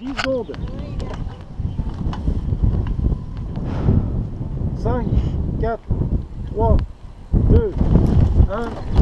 10 secondes. 5, 4, 3, 2, 1.